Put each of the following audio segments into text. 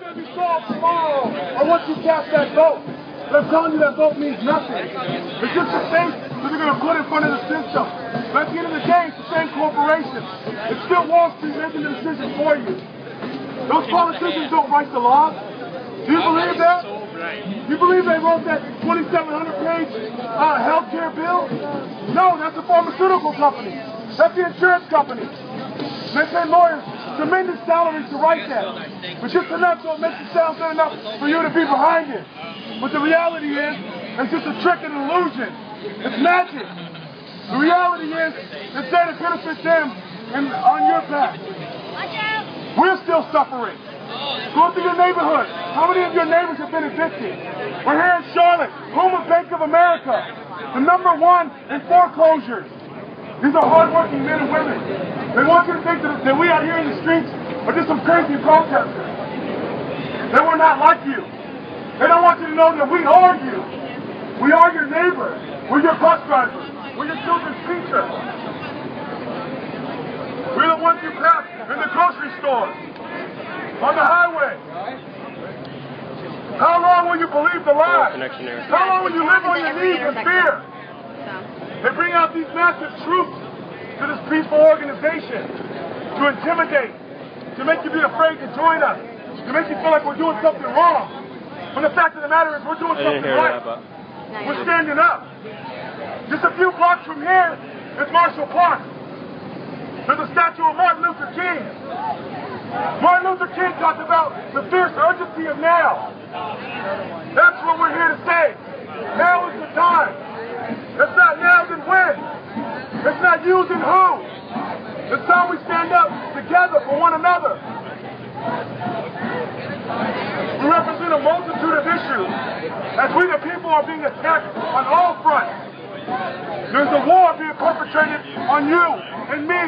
going to be tomorrow or once you cast that vote. But I'm telling you that vote means nothing. It's just a thing that they're going to put in front of the system. But at the end of the day, it's the same corporation. It's still Wall Street making the decision for you. Those politicians don't write the laws. Do you believe that? You believe they wrote that 2,700 page uh, health care bill? No, that's the pharmaceutical company. That's the insurance company. They pay lawyers tremendous salaries to write that. But just enough so it makes it sound good enough for you to be behind it. But the reality is, it's just a trick and an illusion. It's magic. The reality is, instead it benefits them and on your back. We're still suffering. Go through your neighborhood. How many of your neighbors have been evicted? We're here in Charlotte, home of Bank of America, the number one in foreclosures. These are hardworking men and women. They want you to think that, that we out here in the streets are just some crazy protesters. They we're not like you. They don't want you to know that we are you. We are your neighbors. We're your bus drivers. We're your children's teachers. We're the ones you pass in the grocery store, on the highway. How long will you believe the lie? How long will you live on your knees in fear? They bring out these massive troops to this peaceful organization to intimidate, to make you be afraid to join us, to make you feel like we're doing something wrong. When the fact of the matter is we're doing something right. We're standing up. Just a few blocks from here is Marshall Park. There's a statue of Martin Luther King. Martin Luther King talked about the fierce urgency of now. That's what we're here to say. Now is the time. It's not now, when. It's not using who. It's time we stand up together for one another. We represent a multitude of issues. As we the people are being attacked on all fronts. There's a war being perpetrated on you and me.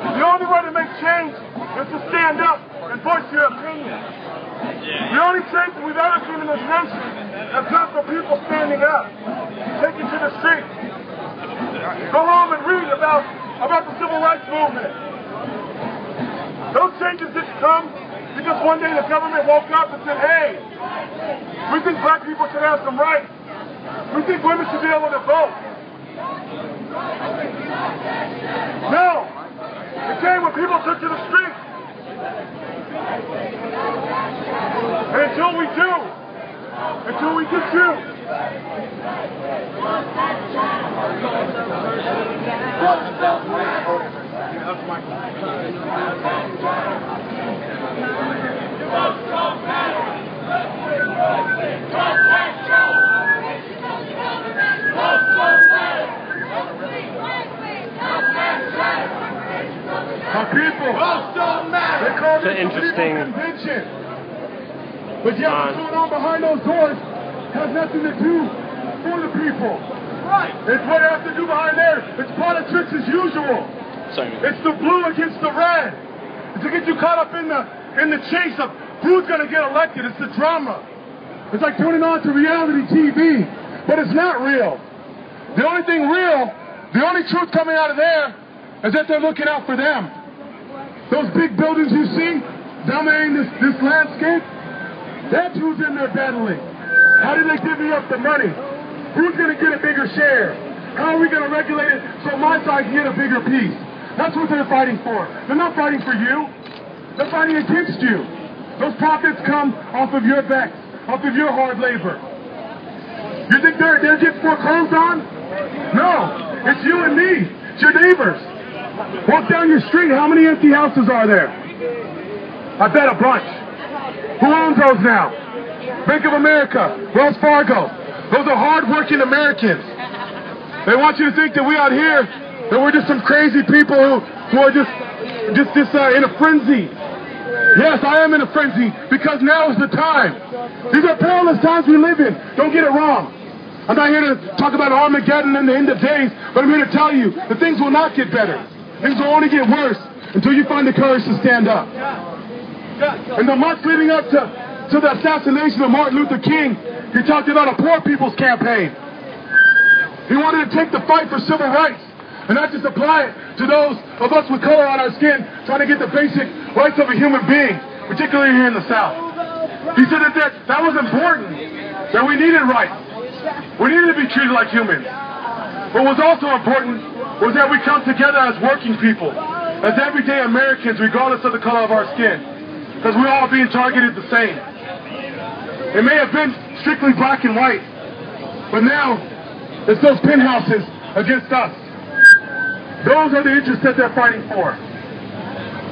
The only way to make change is to stand up and voice your opinion. The only change that we've ever seen in this nation has come from people standing up, taking to the streets. Go home and read about, about the civil rights movement. Those changes didn't come because one day the government woke up and said, hey, we think black people should have some rights. We think women should be able to vote. No. It came when people took to the streets. And until we do, until we get you, our people, It's an interesting people convention. But yet what's uh, time. going on behind those doors has nothing to do for the people. Right. It's what it has to do behind there. It's politics as usual. Sorry. It's the blue against the red. It's to get you caught up in the in the chase of who's going to get elected. It's the drama. It's like turning on to reality TV, but it's not real. The only thing real, the only truth coming out of there is that they're looking out for them. Those big buildings you see dominating this, this landscape, that's who's in there battling. How do they divvy up the money? Who's going to get a bigger share? How are we going to regulate it so my side can get a bigger piece? That's what they're fighting for. They're not fighting for you. They're fighting against you. Those profits come off of your backs, off of your hard labor. You think they're, they're getting foreclosed on? No. It's you and me. It's your neighbors. Walk down your street. How many empty houses are there? I bet a bunch. Who owns those now? Bank of America, Wells Fargo. Those are hard-working Americans. They want you to think that we out here, that we're just some crazy people who, who are just, just, just uh, in a frenzy. Yes, I am in a frenzy because now is the time. These are perilous times we live in. Don't get it wrong. I'm not here to talk about Armageddon and the end of days, but I'm here to tell you that things will not get better. Things will only get worse until you find the courage to stand up. In the months leading up to, to the assassination of Martin Luther King, he talked about a poor people's campaign. He wanted to take the fight for civil rights and not just apply it to those of us with color on our skin trying to get the basic rights of a human being. particularly here in the South. He said that that, that was important, that we needed rights. We needed to be treated like humans. What was also important was that we come together as working people, as everyday Americans, regardless of the color of our skin, because we're all being targeted the same. It may have been strictly black and white, but now it's those penthouses against us. Those are the interests that they're fighting for.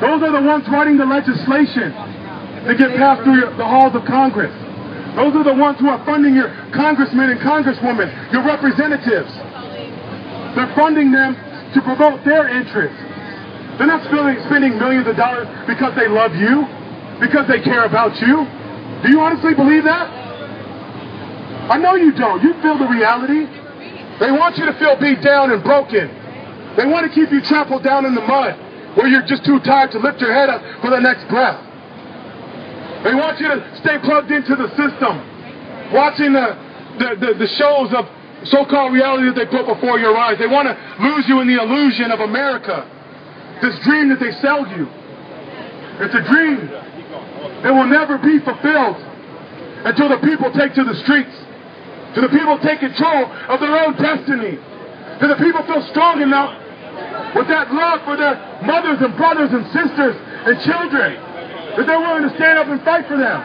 Those are the ones writing the legislation to get passed through the halls of Congress. Those are the ones who are funding your congressmen and congresswomen, your representatives. They're funding them to promote their interests. They're not spending millions of dollars because they love you, because they care about you. Do you honestly believe that? I know you don't. You feel the reality. They want you to feel beat down and broken. They want to keep you trampled down in the mud where you're just too tired to lift your head up for the next breath. They want you to stay plugged into the system, watching the, the, the, the shows of so-called reality that they put before your eyes. They want to lose you in the illusion of America, this dream that they sell you. It's a dream. It will never be fulfilled until the people take to the streets, till the people take control of their own destiny, till the people feel strong enough with that love for their mothers and brothers and sisters and children that they're willing to stand up and fight for them.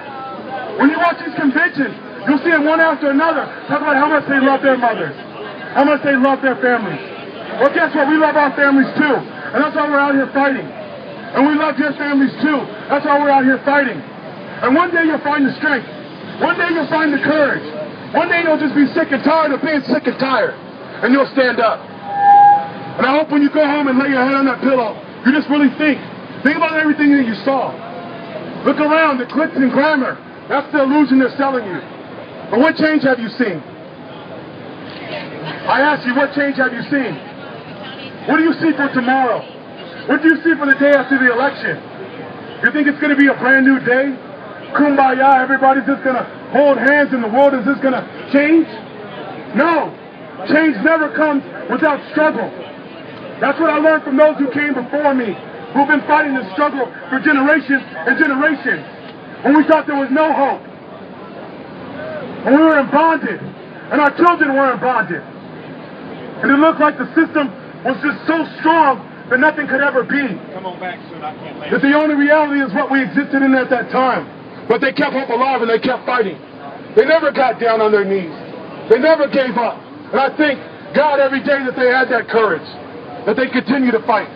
When you watch these conventions, you'll see them one after another talk about how much they love their mothers, how much they love their families. Well, guess what? We love our families too, and that's why we're out here fighting. And we love your families too. That's why we're out here fighting. And one day you'll find the strength. One day you'll find the courage. One day you'll just be sick and tired of being sick and tired. And you'll stand up. And I hope when you go home and lay your head on that pillow, you just really think. Think about everything that you saw. Look around, the glitz and glamour. That's the illusion they're selling you. But what change have you seen? I ask you, what change have you seen? What do you see for tomorrow? What do you see for the day after the election? You think it's going to be a brand new day? Kumbaya, everybody's just going to hold hands and the world is just going to change? No. Change never comes without struggle. That's what I learned from those who came before me, who've been fighting the struggle for generations and generations. When we thought there was no hope. And we were in bondage. And our children were in bondage. And it looked like the system was just so strong that nothing could ever be. Come on back soon, I can't That the only reality is what we existed in at that time. But they kept hope alive and they kept fighting. They never got down on their knees. They never gave up. And I thank God every day that they had that courage, that they continue to fight.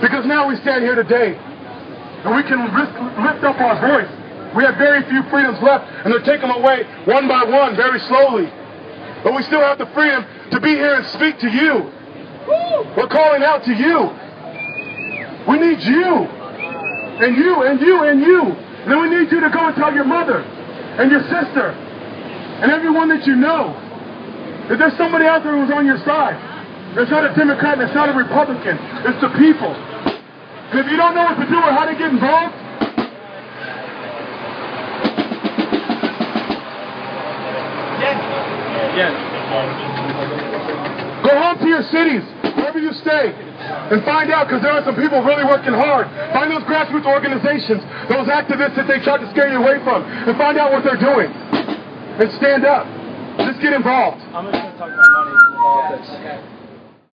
Because now we stand here today and we can risk, lift up our voice. We have very few freedoms left and they're taking them away one by one, very slowly. But we still have the freedom to be here and speak to you. We're calling out to you. We need you. And you, and you, and you. And then we need you to go and tell your mother and your sister and everyone that you know that there's somebody out there who's on your side. It's not a Democrat and it's not a Republican. It's the people. And if you don't know what to do or how to get involved, Yes. Go home to your cities, wherever you stay, and find out because there are some people really working hard. Find those grassroots organizations, those activists that they tried to scare you away from, and find out what they're doing. And stand up. Just get involved. I'm just going to talk about money and politics.